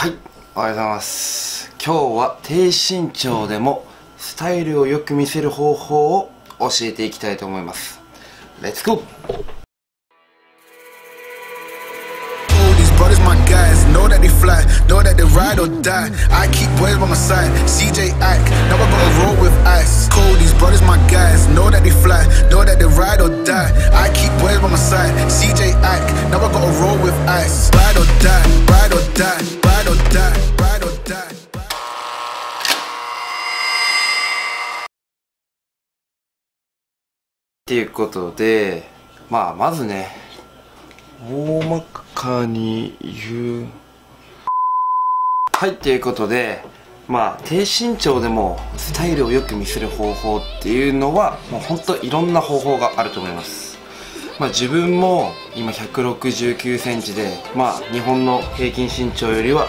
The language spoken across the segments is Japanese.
はいおはようございます今日は低身長でもスタイルをよく見せる方法を教えていきたいと思いますレッツゴー brothers my guys, know that they fly, know that they ride or die. I keep boys by my side, CJ Ike, now I gotta roll with ice. Cold, these brothers my guys, know that they fly, know that they ride or die. I keep boys by my side, CJ Ike, now I gotta roll with ice. Ride or die, ride or die, die, ride or die. っていうことでまあまずね大まかに言うはいっていうことでまあ低身長でもスタイルをよく見せる方法っていうのはもうほんといろんな方法があると思いますまあ自分も今169センチでまあ日本の平均身長よりは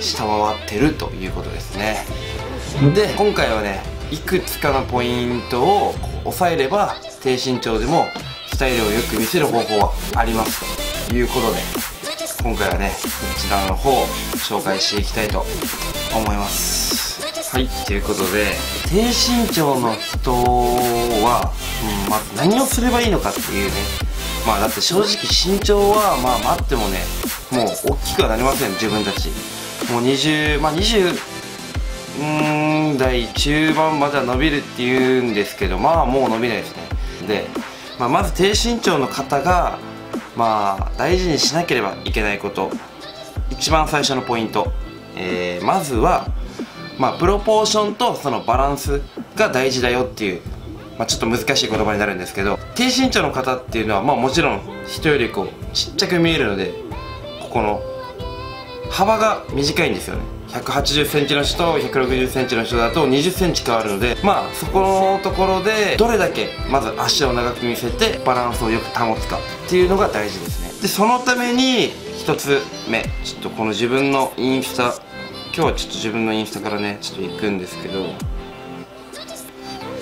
下回ってるということですね。で今回はねいくつかのポイントを押さえれば低身長でもスタイルをよく見せる方法はありますということで今回はねこちらの方を紹介していきたいと思います。はいということで。低身長の人は、うん、まず何をすればいいのかっていうね。まあだって正直身長はまあ待ってもねもう大きくはなりません自分たち。もう20まあ20うーん代中盤までは伸びるっていうんですけどまあもう伸びないですね。で、まあ、まず低身長の方がまあ大事にしなければいけないこと。一番最初のポイント、えーまずはまあプロポーションとそのバランスが大事だよっていうまあ、ちょっと難しい言葉になるんですけど低身長の方っていうのはまあもちろん人よりこうちっちゃく見えるのでここの幅が短いんですよね。1 8 0センチの人1 6 0センチの人だと2 0センチ変わるのでまあそこのところでどれだけまず足を長く見せてバランスをよく保つかっていうのが大事ですね。でそのために一つ目ちょっとこの自分のインスタ今日はちょっと自分のインスタからねちょっと行くんですけど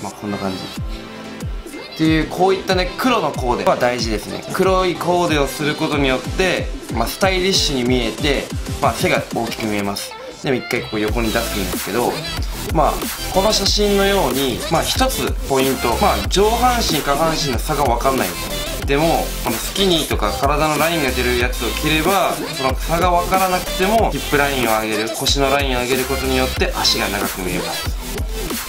まあこんな感じ。っていうこういったね黒のコーデは大事ですね。黒いコーデをすることによって、まあ、スタイリッシュに見えて、まあ、背が大きく見えます。でも一回ここ横に出すんですけどまあこの写真のようにまあ一つポイント。まあ上半身下半身の差が分かんない。んですねでもこのスキニーとか体のラインが出るやつを着ればその差が分からなくてもヒップラインを上げる腰のラインを上げることによって足が長く見えます。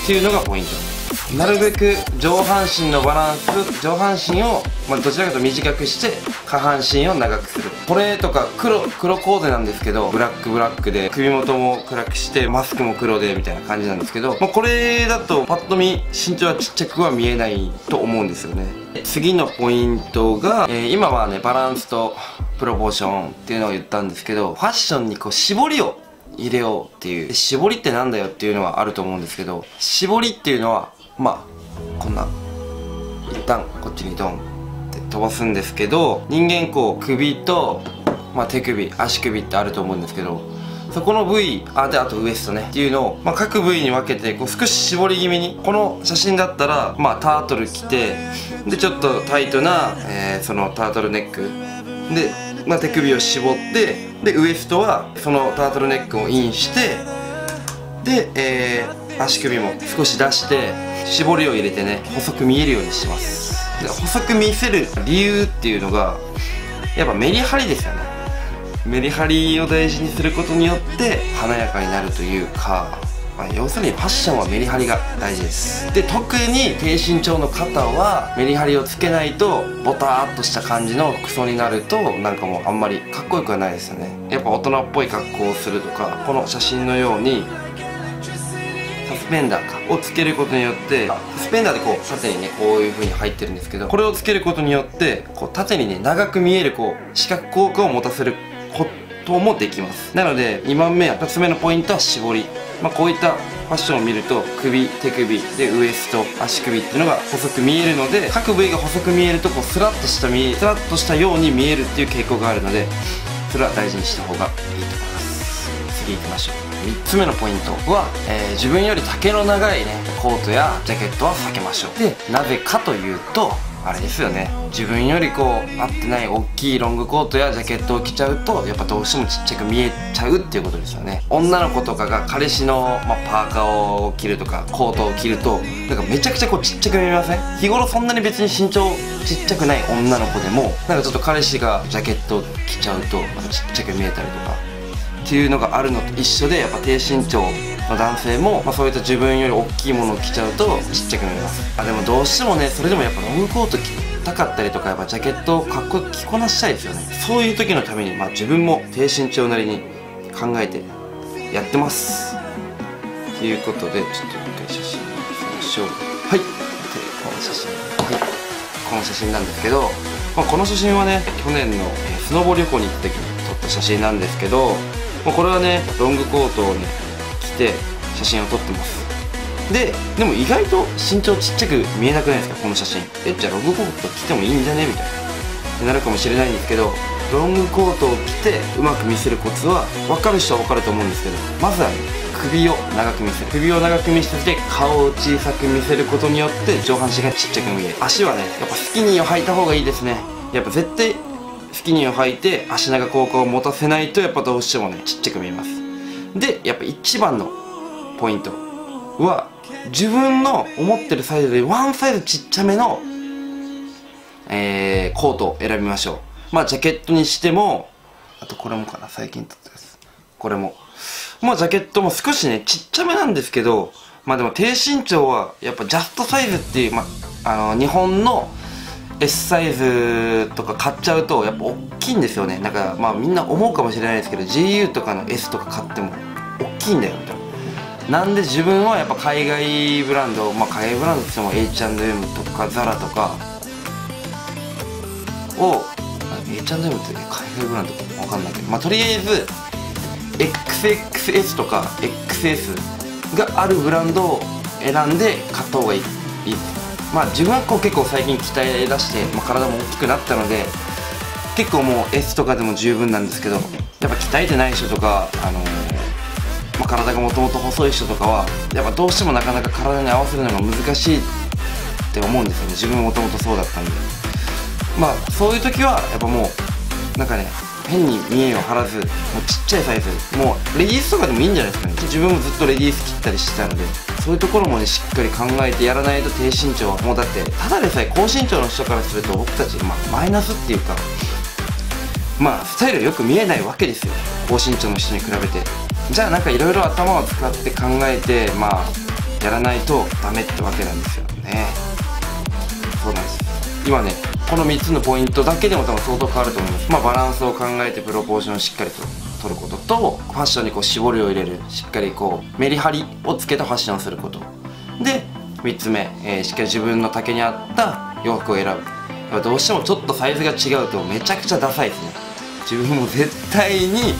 っていうのがポイント。なるべく上半身のバランス上半身を、まあ、どちらかというと短くして下半身を長くする。これとか黒黒コーデなんですけどブラックブラックで首元も暗くしてマスクも黒でみたいな感じなんですけど、まあ、これだとパッと見身長はちっちゃくは見えないと思うんですよね。次のポイントが、えー今はねバランスとプロポーションっていうのを言ったんですけどファッションにこう絞りを入れようっていう絞りってなんだよっていうのはあると思うんですけど絞りっていうのはまあこんな一旦こっちにドンって飛ばすんですけど人間こう首と、まあ、手首足首ってあると思うんですけどそこの部位あであとウエストね。っていうのを、まあ、各部位に分けてこう少し絞り気味にこの写真だったら、まあ、タートル着てでちょっとタイトな、えーそのタートルネック。で、まあ、手首を絞ってでウエストはそのタートルネックをインしてで、えー足首も少し出して絞りを入れてね細く見えるようにします。で細く見せる理由っていうのがやっぱメリハリですよね。メリハリを大事にすることによって華やかになるというか、まあ、要するにファッションはメリハリが大事です。で特に低身長の方はメリハリをつけないとボターっとした感じの服装になるとなんかもうあんまりかっこよくはないですよね。やっぱ大人っぽい格好をするとかこの写真のようにサスペンダーかをつけることによってサスペンダーでこう縦にねこういう風に入ってるんですけどこれをつけることによってこう縦にね長く見えるこう視覚効果を持たせることもできます。なので2番目2つ目のポイントは絞り。まあこういったファッションを見ると首手首でウエスト足首っていうのが細く見えるので各部位が細く見えるとこうスラッとした見えスラッとしたように見えるっていう傾向があるのでそれは大事にした方がいいと思います。次行きましょう。3つ目のポイントは、えー自分より丈の長いねコートやジャケットは避けましょう。でなぜかというとあれですよね。自分よりこう合ってない大きいロングコートやジャケットを着ちゃうとやっぱどうしてもちっちゃく見えちゃうっていうことですよね。女の子とかが彼氏の、まあ、パーカーを着るとかコートを着るとなんかめちゃくちゃこうちっちゃく見えません？日頃そんなに別に身長ちっちゃくない女の子でもなんかちょっと彼氏がジャケットを着ちゃうとなんかちっちゃく見えたりとか。っていうのがあるのと一緒でやっぱ低身長の男性も、まあ、そういった自分より大きいものを着ちゃうとちっちゃくなります。あでもどうしてもねそれでもやっぱロングコート着たかったりとかやっぱジャケットをかっこよく着こなしたいですよね。そういう時のために、まあ、自分も低身長なりに考えてやってます。ということでちょっと一回写真見せましょう。はい。でこの写真。はい。この写真なんですけど、まあ、この写真はね去年のスノボ旅行に行った時に撮った写真なんですけど、まあ、これはねロングコートをね着て写真を撮ってます。ででも意外と身長ちっちゃく見えなくないですか？この写真。えじゃあロングコート着てもいいんじゃね？みたいな。ってなるかもしれないんですけどロングコートを着てうまく見せるコツは分かる人は分かると思うんですけどまずはね首を長く見せる。首を長く見せて顔を小さく見せることによって上半身がちっちゃく見える。足はねやっぱスキニーを履いた方がいいですね。やっぱ絶対スキニーを履いて足長効果を持たせないとやっぱどうしてもねちっちゃく見えます。でやっぱ一番のポイントは自分の思ってるサイズでワンサイズちっちゃめの、えー、コートを選びましょう。まあジャケットにしてもあとこれもかな最近撮ったやつ。これも。まあジャケットも少しねちっちゃめなんですけどまあでも低身長はやっぱジャストサイズっていう、まあ、あの日本の S サイズとか買っちゃうとやっぱ大きいんですよね。だからまあみんな思うかもしれないですけど GU とかの S とか買っても大きいんだよみたいな。なんで自分はやっぱ海外ブランドまあ海外ブランドって言っても H&M とか ZARA とかを H&M って海外ブランドかわかんないけど。まあとりあえず XXS とか XS があるブランドを選んで買った方がいい。いいです。まあ自分はこう結構最近鍛え出して、まあ、体も大きくなったので結構もう S とかでも十分なんですけどやっぱ鍛えてない人とかあのーまあ、体がもともと細い人とかはやっぱどうしてもなかなか体に合わせるのが難しいって思うんですよね。自分もともとそうだったんで。まあそういう時はやっぱもうなんかね変に見栄を張らずもうちっちゃいサイズもうレディースとかでもいいんじゃないですかね。自分もずっとレディース切ったりしてたのでそういうところもねしっかり考えてやらないと低身長はもうだってただでさえ高身長の人からすると僕たち、まあ、マイナスっていうかまあスタイルよく見えないわけですよ。高身長の人に比べて。じゃあなんかいろいろ頭を使って考えてまあやらないとダメってわけなんですよね。そうなんです。今ねこの3つのポイントだけでも多分相当変わると思います。まあバランスを考えてプロポーションをしっかりと取ることとファッションにこう絞りを入れるしっかりこうメリハリをつけたファッションをすること。で3つ目、えーしっかり自分の丈に合った洋服を選ぶ。どうしてもちょっとサイズが違うとめちゃくちゃダサいですね。自分も絶対に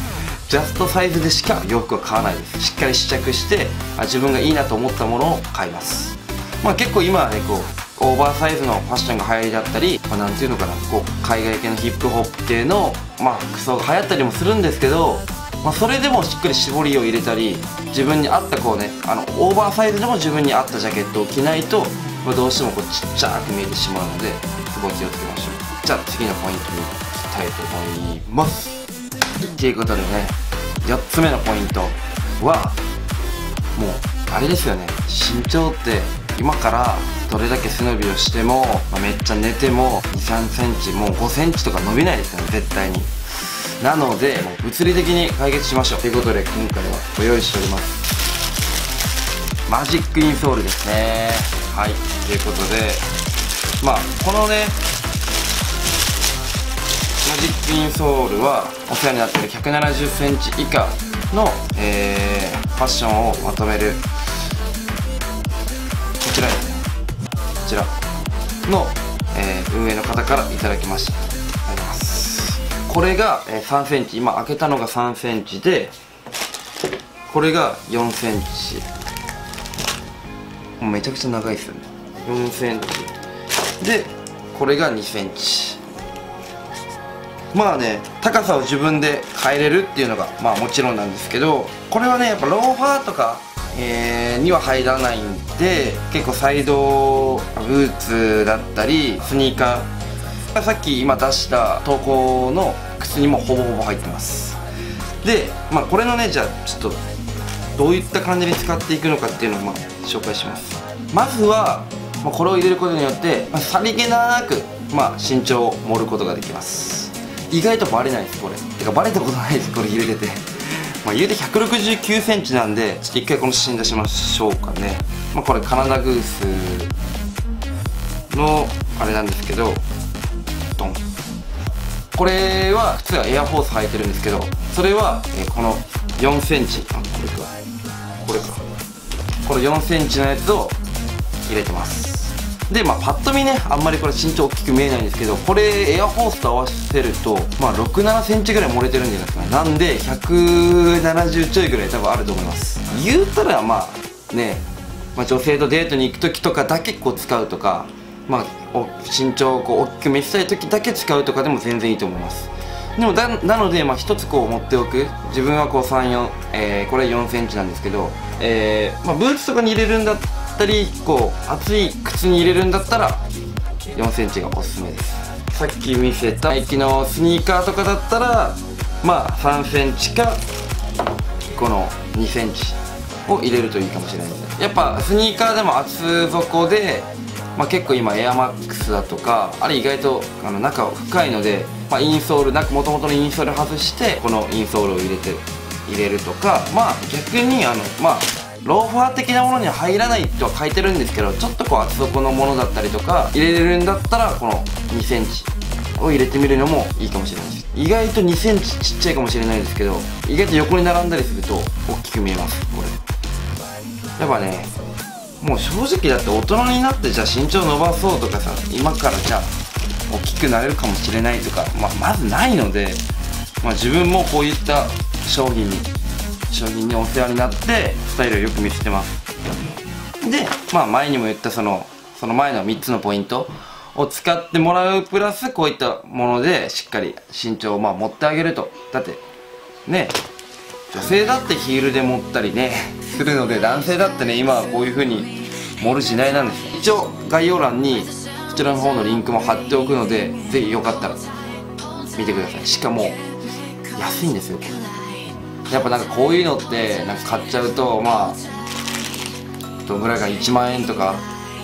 ジャストサイズでしか洋服は買わないです。しっかり試着してあ自分がいいなと思ったものを買います。まあ結構今はねこうオーバーサイズのファッションが流行りだったり、まあ、なんていうのかなこう海外系のヒップホップ系の、まあ、服装が流行ったりもするんですけど、まあ、それでもしっかり絞りを入れたり自分に合ったこうねあのオーバーサイズでも自分に合ったジャケットを着ないと、まあ、どうしてもこうちっちゃく見えてしまうのでそこ気をつけましょう。じゃあ次のポイントに行きたいと思います。ということでね4つ目のポイントはもうあれですよね。身長って今からどれだけ背伸びをしても、まあめっちゃ寝ても2 3センチもう5センチとか伸びないですよね絶対に。なので物理的に解決しましょう。ということで今回はご用意しております。マジックインソールですね。はい。ということでまあこのねマジックインソールはお世話になってる1 7 0センチ以下の、えーファッションをまとめるこちらです。ちらの、えー運営の方からいただきました。ありますこれが、え3センチ。今開けたのが3センチでこれが4センチ。めちゃくちゃ長いですよね。4センチ。でこれが2センチ。まあね高さを自分で変えれるっていうのがまあもちろんなんですけどこれはねやっぱローファーとかえー、には入らないんで結構サイドブーツだったりスニーカー。さっき今出した投稿の靴にもほぼほぼ入ってます。でまあこれのねじゃあちょっとどういった感じに使っていくのかっていうのをまあ紹介します。まずは、ま、これを入れることによって、まあ、さりげなく、まあ、身長を盛ることができます。意外とバレないですこれ。てかバレたことないですこれ入れてて。まあ言うて1 6 9センチなんでちょっと一回この写真出しましょうかね。まあこれカナダグースのあれなんですけどドン。これは普通はエアフォース履いてるんですけどそれは、え、この4センチ。あこれか。これか。この4センチのやつを入れてます。でまあパッと見ねあんまりこれ身長大きく見えないんですけどこれエアフォースと合わせるとまあ6 7センチぐらい漏れてるんじゃないですかね。なんで170ちょいぐらい多分あると思います。言うたらまあね、まあ、女性とデートに行く時とかだけこう使うとかまあ身長をこう大きく見せたい時だけ使うとかでも全然いいと思います。でもだなので、まあ、一つこう持っておく。自分はこう34、えー、これ4センチなんですけど、えーまあ、ブーツとかに入れるんだったりこう厚い靴に入れるんだったら4センチがおすすめです。さっき見せたナイキのスニーカーとかだったらまあ3センチかこの2センチを入れるといいかもしれないですやっぱスニーカーでも厚底で、まあ、結構今エアマックスだとかあれ意外とあの中深いのでまあ、インソールなくもともとのインソール外してこのインソールを入れて入れるとかまあ逆にあのまあローファー的なものに入らないとは書いてるんですけどちょっとこう厚底のものだったりとか入れれるんだったらこの2センチを入れてみるのもいいかもしれないです。意外と2センチちっちゃいかもしれないですけど意外と横に並んだりすると大きく見えますこれ。やっぱねもう正直だって大人になってじゃあ身長伸ばそうとかさ今からじゃあ大きくなれるかもしれないとか、まあ、まずないので、まあ、自分もこういった商品に商品にお世話になってスタイルをよく見せてます。で、まあ、前にも言ったそのその前の3つのポイントを使ってもらうプラスこういったものでしっかり身長をまあ持ってあげると。だってね女性だってヒールで持ったりねするので男性だってね今はこういう風に盛る時代なんです一応概要欄にそちらの方のリンクも貼っておくのでぜひよかったら見てくださいしかも安いんですよやっぱなんかこういうのってなんか買っちゃうとまあどんぐらいか1万円とか、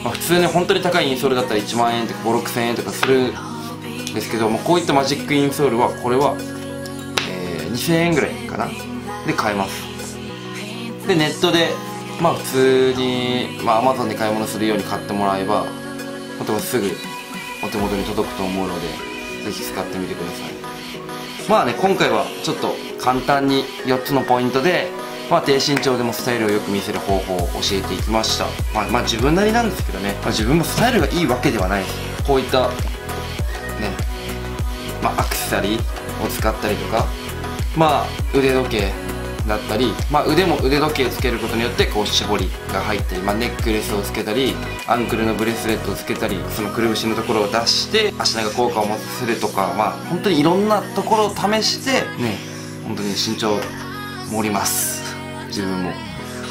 まあ、普通に本当に高いインソールだったら1万円とか5 6千円とかするんですけどもこういったマジックインソールはこれは、えー、2000円ぐらいかな。で買えます。でネットでまあ普通に、まあ、Amazon で買い物するように買ってもらえばとてもすぐお手元に届くと思うのでぜひ使ってみてください。まあね今回はちょっと簡単に4つのポイントでまあ、低身長でもスタイルをよく見せる方法を教えていきました、まあ、まあ自分なりなんですけどね、まあ、自分もスタイルがいいわけではないです。こういったねまあアクセサリーを使ったりとかまあ腕時計だったり、まあ、腕も腕時計つけることによってこう絞りが入ったり、まあ、ネックレスをつけたりアンクルのブレスレットをつけたりそのくるぶしのところを出して足長効果を持たせるとかまあ本当にいろんなところを試してね本当に身長盛ります自分も。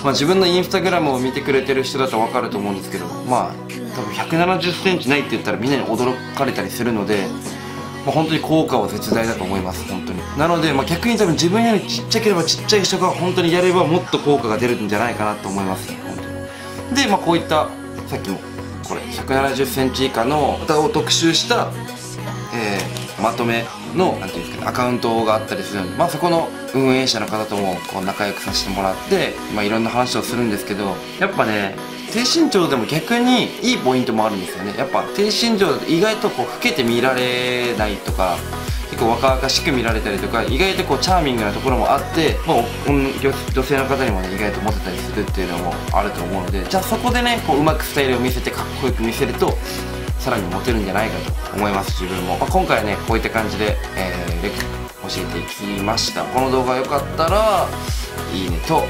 まあ、自分のインスタグラムを見てくれてる人だと分かると思うんですけどまあ多分1 7 0センチないって言ったらみんなに驚かれたりするのでまあ、本当に効果は絶大だと思います本当に。なので、まあ、逆に多分自分よりちっちゃければちっちゃい人が本当にやればもっと効果が出るんじゃないかなと思います。本当に。で、まあ、こういったさっきもこれ1 7 0センチ以下の方を特集した、えー、まとめのなんていうんですか、ね、アカウントがあったりするので、まあ、そこの運営者の方ともこう仲良くさせてもらって、まあ、いろんな話をするんですけどやっぱね低身長でも逆にいいポイントもあるんですよね。やっぱ低身長だと意外とこう老けて見られないとか結構若々しく見られたりとか意外とこうチャーミングなところもあって、まあ、女性の方にもね意外とモテたりするっていうのもあると思うのでじゃあそこでねこううまくスタイルを見せてかっこよく見せるとさらにモテるんじゃないかと思います自分も、まあ、今回はねこういった感じで、えー、レク教えていきました。この動画良かったらいいねと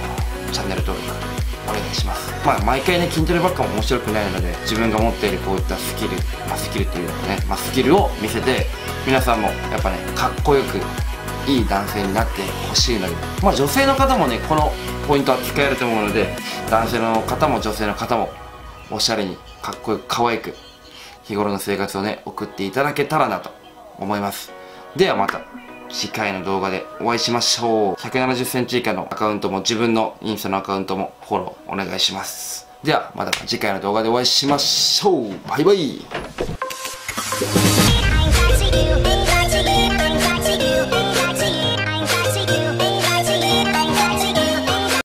チャンネル登録。お願いします。まあ毎回ね筋トレばっかも面白くないので自分が持っているこういったスキル、まあ、スキルっていうのね、まあ、スキルを見せて皆さんもやっぱねかっこよくいい男性になってほしいのでまあ女性の方もねこのポイントは使えると思うので男性の方も女性の方もおしゃれにかっこよく可愛く日頃の生活をね送っていただけたらなと思います。ではまた。次回の動画でお会いしましょう。1 7 0センチ以下のアカウントも自分のインスタのアカウントもフォローお願いします。ではまた次回の動画でお会いしましょう。バイバイ。